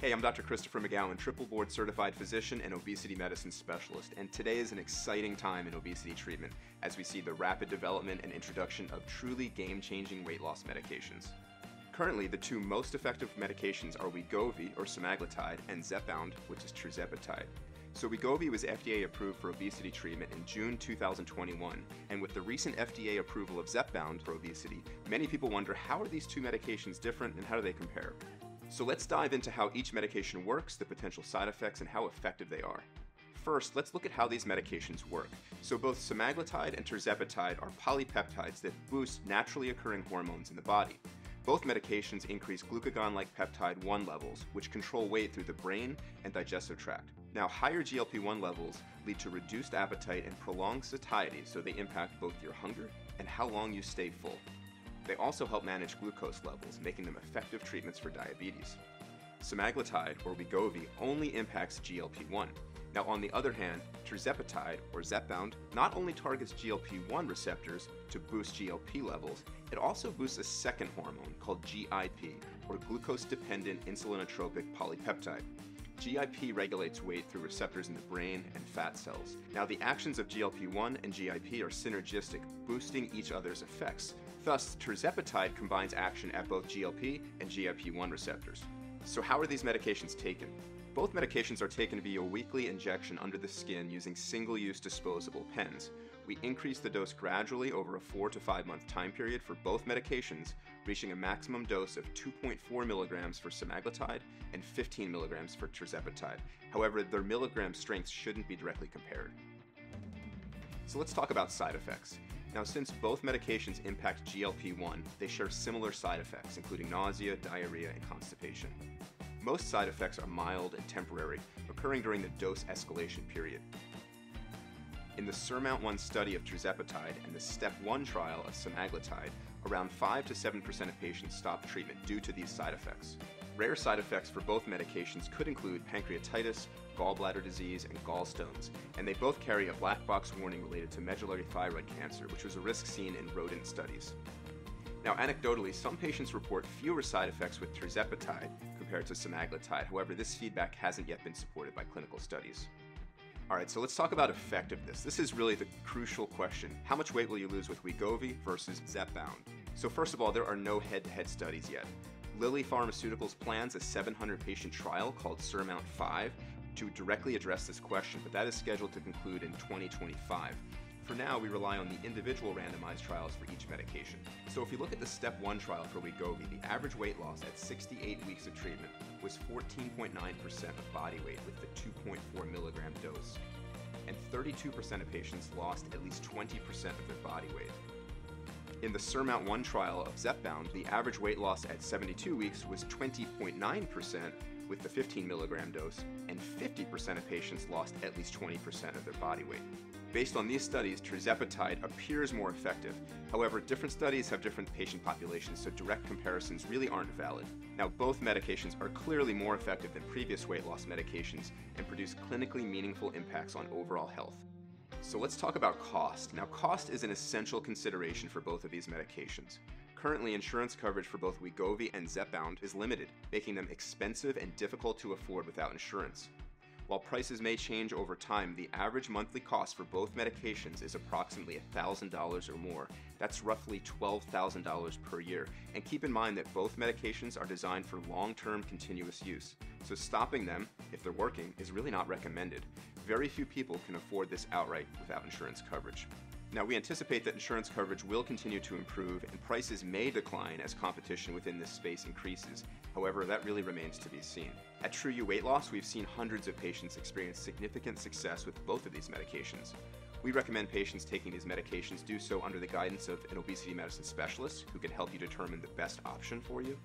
Hey, I'm Dr. Christopher McGowan, triple board certified physician and obesity medicine specialist, and today is an exciting time in obesity treatment as we see the rapid development and introduction of truly game changing weight loss medications. Currently, the two most effective medications are Wegovy or semaglutide and Zepbound, which is tirzepatide. So Wegovy was FDA approved for obesity treatment in June 2021, and with the recent FDA approval of Zepbound for obesity, many people wonder how are these two medications different and how do they compare? So let's dive into how each medication works, the potential side effects, and how effective they are. First, let's look at how these medications work. So both semaglutide and tirzepatide are polypeptides that boost naturally occurring hormones in the body. Both medications increase glucagon-like peptide 1 levels, which control weight through the brain and digestive tract. Now, higher GLP-1 levels lead to reduced appetite and prolonged satiety, so they impact both your hunger and how long you stay full. They also help manage glucose levels, making them effective treatments for diabetes. Semaglutide, or Wegovy, only impacts GLP-1. Now, on the other hand, tirzepatide, or Zepbound, not only targets GLP-1 receptors to boost GLP levels, it also boosts a second hormone called GIP, or glucose-dependent insulinotropic polypeptide. GIP regulates weight through receptors in the brain and fat cells. Now, the actions of GLP-1 and GIP are synergistic, boosting each other's effects. Thus, tirzepatide combines action at both GLP and GIP-1 receptors. So how are these medications taken? Both medications are taken via a weekly injection under the skin using single-use disposable pens. We increase the dose gradually over a 4 to 5 month time period for both medications, reaching a maximum dose of 2.4 milligrams for semaglutide and 15 milligrams for tirzepatide. However, their milligram strengths shouldn't be directly compared. So let's talk about side effects. Now, since both medications impact GLP-1, they share similar side effects, including nausea, diarrhea, and constipation. Most side effects are mild and temporary, occurring during the dose escalation period. In the SURMOUNT-1 study of tirzepatide and the STEP-1 trial of semaglutide, around 5 to 7% of patients stopped treatment due to these side effects. Rare side effects for both medications could include pancreatitis, gallbladder disease, and gallstones, and they both carry a black box warning related to medullary thyroid cancer, which was a risk seen in rodent studies. Now, anecdotally, some patients report fewer side effects with tirzepatide compared to semaglutide. However, this feedback hasn't yet been supported by clinical studies. All right, so let's talk about effectiveness. This is really the crucial question. How much weight will you lose with Wegovy versus Zepbound? So first of all, there are no head-to-head studies yet. Lilly Pharmaceuticals plans a 700 patient trial called SURMOUNT 5 to directly address this question, but that is scheduled to conclude in 2025. For now, we rely on the individual randomized trials for each medication. So if you look at the STEP 1 trial for Wegovy, the average weight loss at 68 weeks of treatment was 14.9% of body weight with the 2.4 milligram dose. And 32% of patients lost at least 20% of their body weight. In the SURMOUNT-1 trial of Zepbound, the average weight loss at 72 weeks was 20.9% with the 15 milligram dose, and 50% of patients lost at least 20% of their body weight. Based on these studies, tirzepatide appears more effective. However, different studies have different patient populations, so direct comparisons really aren't valid. Now, both medications are clearly more effective than previous weight loss medications and produce clinically meaningful impacts on overall health. So let's talk about cost. Now, cost is an essential consideration for both of these medications. Currently, insurance coverage for both Wegovy and Zepbound is limited, making them expensive and difficult to afford without insurance. While prices may change over time, the average monthly cost for both medications is approximately $1,000 or more. That's roughly $12,000 per year. And keep in mind that both medications are designed for long-term continuous use. So stopping them, if they're working, is really not recommended. Very few people can afford this outright without insurance coverage. Now, we anticipate that insurance coverage will continue to improve and prices may decline as competition within this space increases. However, that really remains to be seen. At True You Weight Loss, we've seen hundreds of patients experience significant success with both of these medications. We recommend patients taking these medications do so under the guidance of an obesity medicine specialist who can help you determine the best option for you.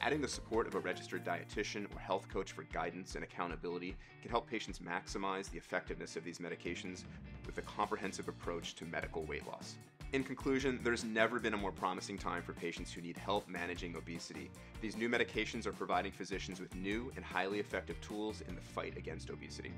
Adding the support of a registered dietitian or health coach for guidance and accountability can help patients maximize the effectiveness of these medications with a comprehensive approach to medical weight loss. In conclusion, there's never been a more promising time for patients who need help managing obesity. These new medications are providing physicians with new and highly effective tools in the fight against obesity.